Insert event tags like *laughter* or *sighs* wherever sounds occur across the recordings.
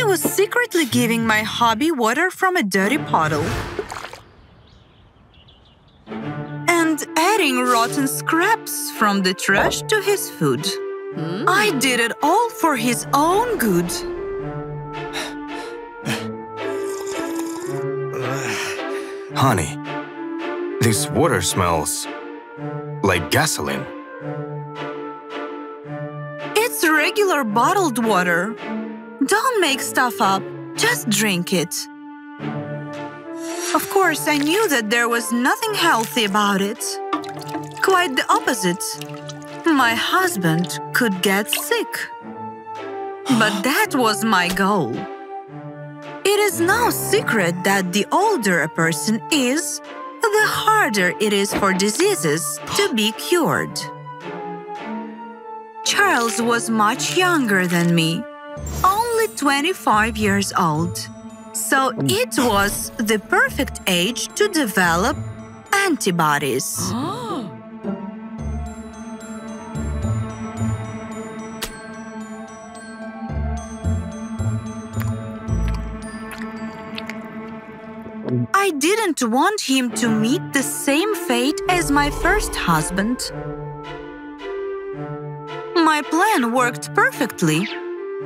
I was secretly giving my hobby water from a dirty puddle. and adding rotten scraps from the trash to his food. Hmm? I did it all for his own good. Honey, this water smells like gasoline. It's regular bottled water. Don't make stuff up, just drink it. Of course, I knew that there was nothing healthy about it. Quite the opposite. My husband could get sick. But *gasps* that was my goal. It is no secret that the older a person is, the harder it is for diseases to be cured. Charles was much younger than me, only 25 years old. So um. it was the perfect age to develop antibodies. *gasps* I didn't want him to meet the same fate as my first husband. My plan worked perfectly.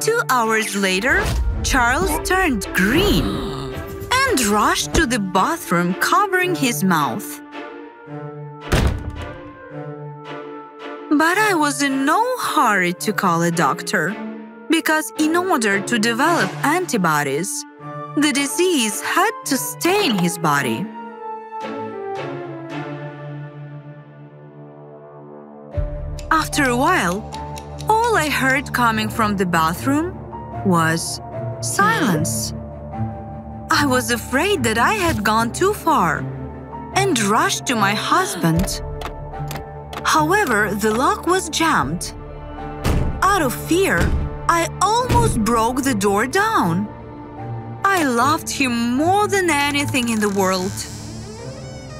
Two hours later, Charles turned green and rushed to the bathroom covering his mouth. But I was in no hurry to call a doctor because in order to develop antibodies, the disease had to stay in his body. After a while, I heard coming from the bathroom was silence. I was afraid that I had gone too far and rushed to my husband. However, the lock was jammed. Out of fear, I almost broke the door down. I loved him more than anything in the world.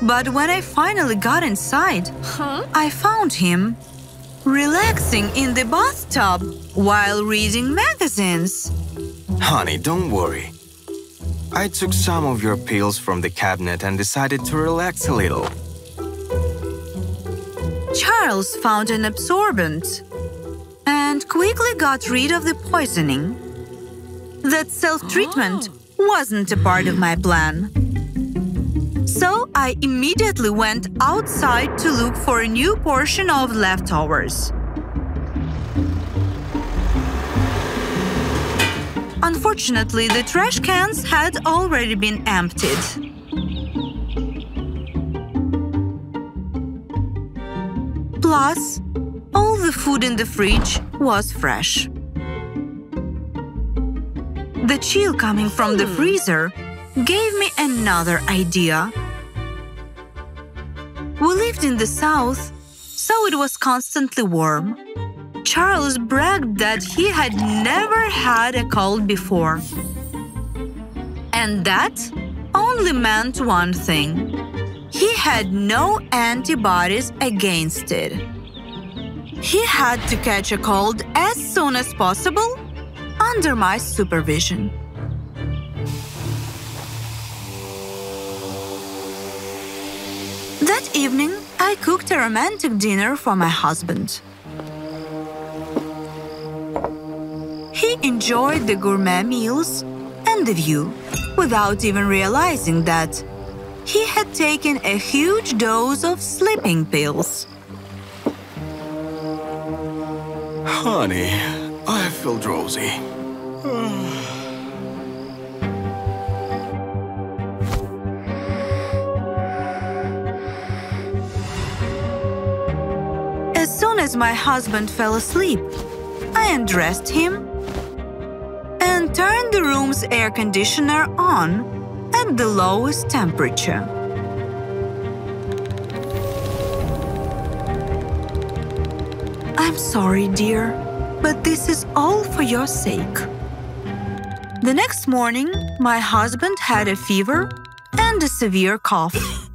But when I finally got inside, I found him relaxing in the bathtub while reading magazines. Honey, don't worry. I took some of your pills from the cabinet and decided to relax a little. Charles found an absorbent and quickly got rid of the poisoning. That self treatment oh. wasn't a part of my plan. So I immediately went outside to look for a new portion of leftovers. Unfortunately, the trash cans had already been emptied. Plus, all the food in the fridge was fresh. The chill coming from the hmm. freezer gave me another idea. In the south, so it was constantly warm. Charles bragged that he had never had a cold before. And that only meant one thing. He had no antibodies against it. He had to catch a cold as soon as possible under my supervision. That evening, I cooked a romantic dinner for my husband. He enjoyed the gourmet meals and the view without even realizing that he had taken a huge dose of sleeping pills. Honey, I feel drowsy. *sighs* *sighs* As my husband fell asleep, I undressed him and turned the room's air conditioner on at the lowest temperature. I'm sorry, dear, but this is all for your sake. The next morning, my husband had a fever and a severe cough.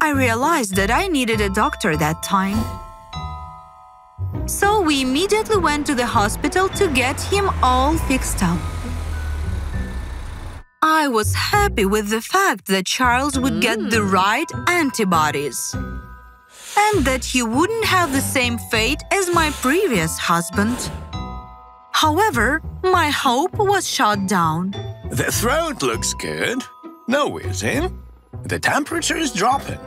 I realized that I needed a doctor that time. So we immediately went to the hospital to get him all fixed up. I was happy with the fact that Charles would get the mm. right antibodies and that he wouldn't have the same fate as my previous husband. However, my hope was shot down. The throat looks good. No wheezing. The temperature is dropping.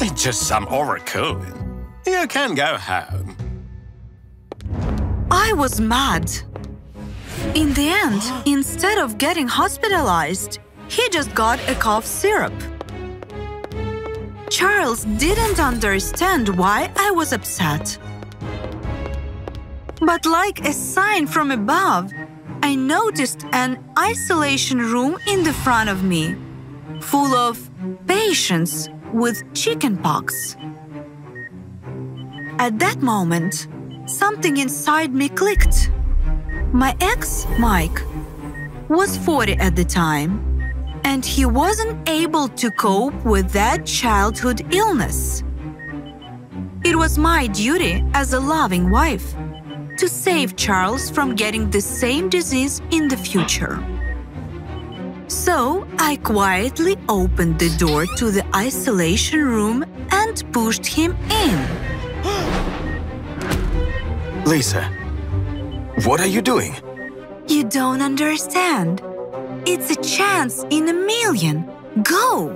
It's just some overcooling. You can go home. I was mad. In the end, instead of getting hospitalized, he just got a cough syrup. Charles didn't understand why I was upset. But like a sign from above, I noticed an isolation room in the front of me, full of patients with chickenpox. At that moment, something inside me clicked. My ex, Mike, was 40 at the time and he wasn't able to cope with that childhood illness. It was my duty as a loving wife to save Charles from getting the same disease in the future. So I quietly opened the door to the isolation room and pushed him in. Lisa, what are you doing? You don't understand. It's a chance in a million. Go!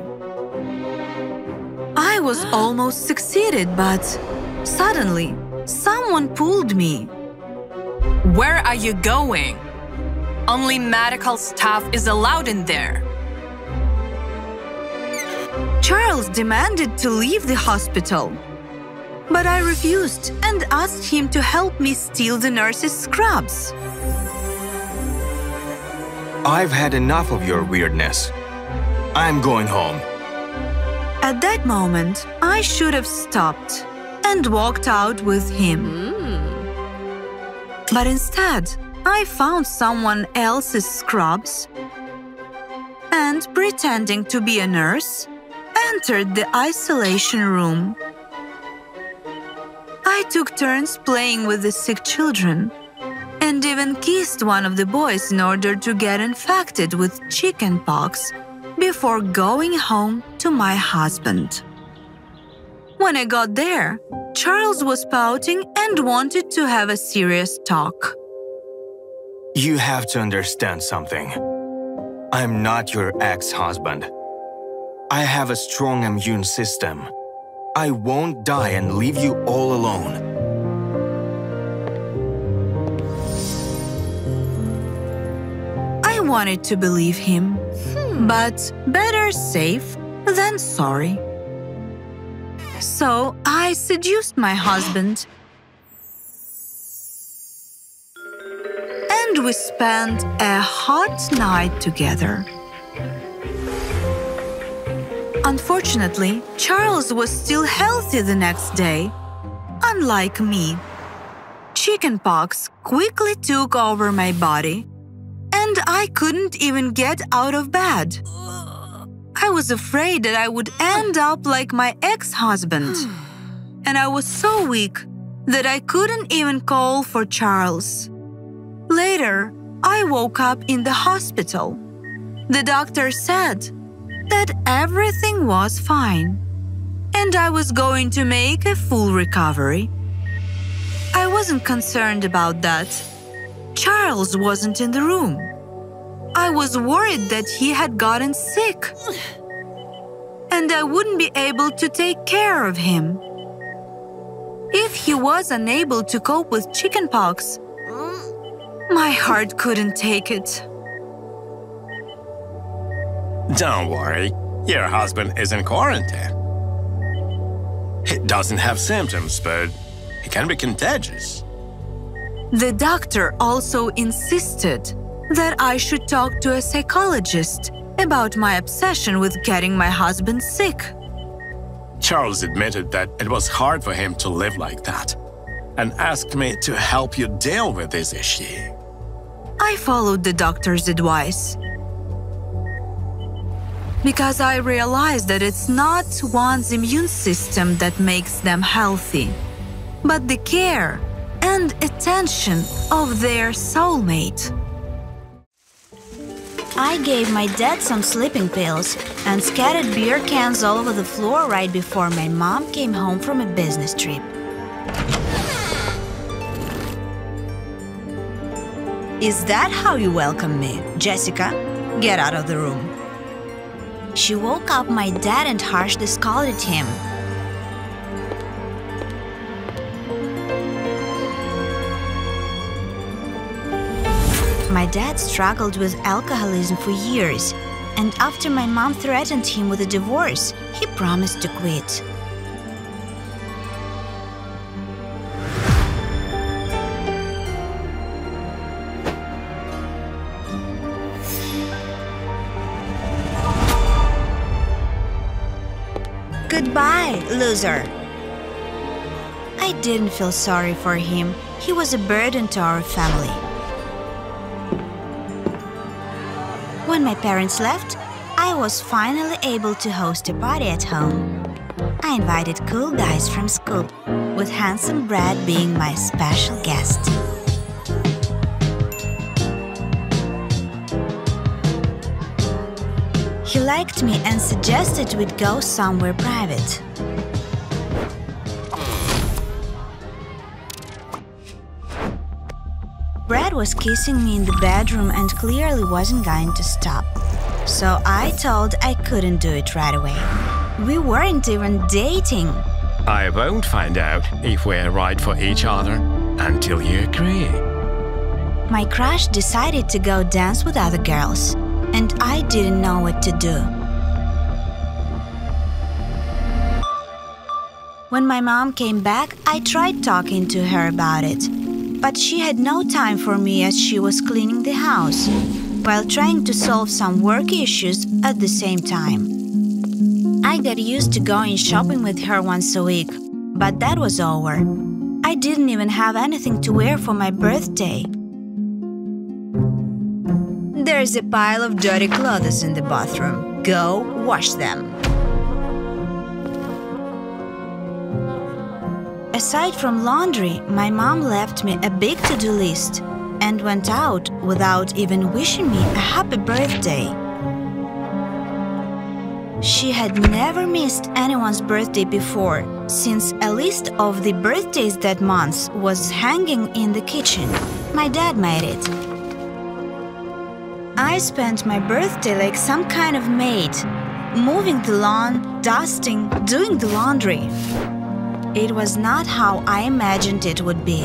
I was *gasps* almost succeeded, but suddenly someone pulled me. Where are you going? Only medical staff is allowed in there. Charles demanded to leave the hospital. But I refused and asked him to help me steal the nurse's scrubs. I've had enough of your weirdness. I'm going home. At that moment, I should have stopped and walked out with him. Hmm. But instead, I found someone else's scrubs and, pretending to be a nurse, entered the isolation room. I took turns playing with the sick children and even kissed one of the boys in order to get infected with chickenpox before going home to my husband. When I got there, Charles was pouting and wanted to have a serious talk. You have to understand something. I'm not your ex husband. I have a strong immune system. I won't die and leave you all alone. I wanted to believe him, hmm. but better safe than sorry. So I seduced my husband. And we spent a hot night together. Unfortunately, Charles was still healthy the next day, unlike me. Chickenpox quickly took over my body, and I couldn't even get out of bed. I was afraid that I would end up like my ex husband. *sighs* And I was so weak that I couldn't even call for Charles. Later, I woke up in the hospital. The doctor said that everything was fine and I was going to make a full recovery. I wasn't concerned about that. Charles wasn't in the room. I was worried that he had gotten sick and I wouldn't be able to take care of him. If he was unable to cope with chickenpox, my heart couldn't take it. Don't worry, your husband is in quarantine. He doesn't have symptoms, but he can be contagious. The doctor also insisted that I should talk to a psychologist about my obsession with getting my husband sick. Charles admitted that it was hard for him to live like that and asked me to help you deal with this issue. I followed the doctor's advice. Because I realized that it's not one's immune system that makes them healthy, but the care and attention of their soulmate. I gave my dad some sleeping pills and scattered beer cans all over the floor right before my mom came home from a business trip. Is that how you welcome me, Jessica? Get out of the room. She woke up my dad and harshly scolded him. My dad struggled with alcoholism for years, and after my mom threatened him with a divorce, he promised to quit. Goodbye, loser. I didn't feel sorry for him. He was a burden to our family. When my parents left, I was finally able to host a party at home. I invited cool guys from school, with handsome Brad being my special guest. He liked me and suggested we'd go somewhere private. Brad was kissing me in the bedroom and clearly wasn't going to stop. So I told I couldn't do it right away. We weren't even dating. I won't find out if we're right for each other until you agree. My crush decided to go dance with other girls, and I didn't know what to do. When my mom came back, I tried talking to her about it, but she had no time for me as she was cleaning the house while trying to solve some work issues at the same time. I got used to going shopping with her once a week, but that was over. I didn't even have anything to wear for my birthday. There's a pile of dirty clothes in the bathroom. Go wash them. Aside from laundry, my mom left me a big to do list and went out without even wishing me a happy birthday. She had never missed anyone's birthday before, since a list of the birthdays that month was hanging in the kitchen. My dad made it. I spent my birthday like some kind of maid, moving the lawn, dusting, doing the laundry. It was not how I imagined it would be.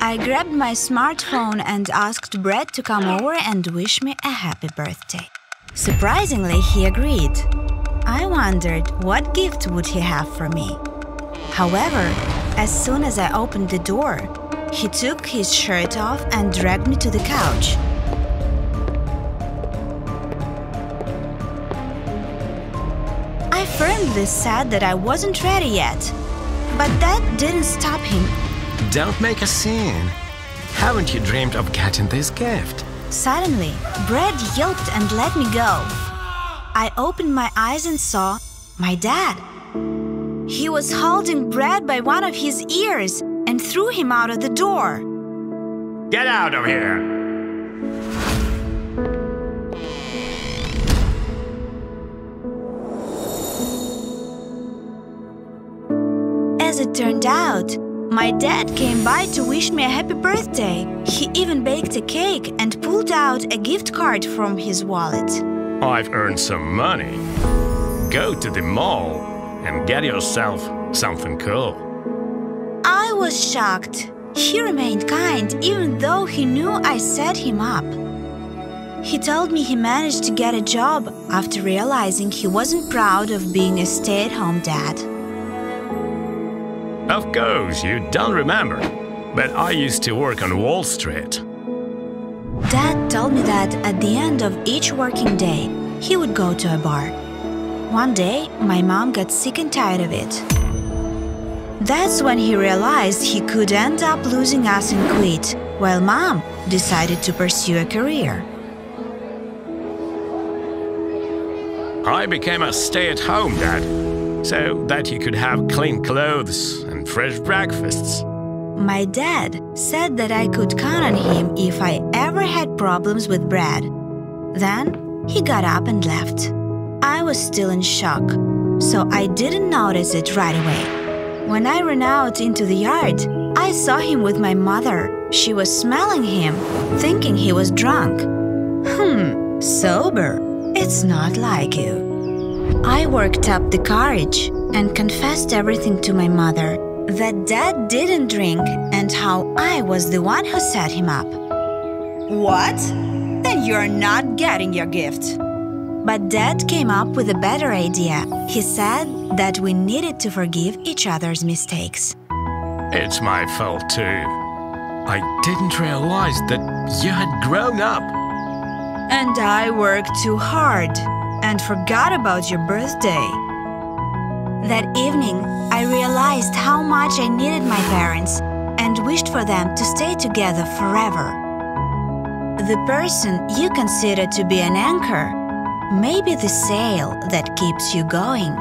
I grabbed my smartphone and asked Brett to come over and wish me a happy birthday. Surprisingly, he agreed. I wondered what gift would he have for me. However, as soon as I opened the door, he took his shirt off and dragged me to the couch. I firmly said that I wasn't ready yet, but that didn't stop him. Don't make a scene. Haven't you dreamed of getting this gift? Suddenly, Brad yelped and let me go. I opened my eyes and saw my dad. He was holding Brad by one of his ears and threw him out of the door. Get out of here! As it turned out, my dad came by to wish me a happy birthday. He even baked a cake and pulled out a gift card from his wallet. I've earned some money. Go to the mall and get yourself something cool. I was shocked. He remained kind even though he knew I set him up. He told me he managed to get a job after realizing he wasn't proud of being a stay at home dad. Of course, you don't remember, but I used to work on Wall Street. Dad told me that at the end of each working day, he would go to a bar. One day, my mom got sick and tired of it. That's when he realized he could end up losing us and quit, while mom decided to pursue a career. I became a stay at home dad so that he could have clean clothes and fresh breakfasts. My dad said that I could count on him if I ever had problems with Brad. Then he got up and left. I was still in shock, so I didn't notice it right away. When I ran out into the yard, I saw him with my mother. She was smelling him, thinking he was drunk. Hmm, sober. It's not like you. I worked up the courage and confessed everything to my mother that dad didn't drink and how I was the one who set him up. What? Then you're not getting your gift. But dad came up with a better idea. He said that we needed to forgive each other's mistakes. It's my fault too. I didn't realize that you had grown up. And I worked too hard and forgot about your birthday. That evening, I realized how much I needed my parents and wished for them to stay together forever. The person you consider to be an anchor may be the sail that keeps you going.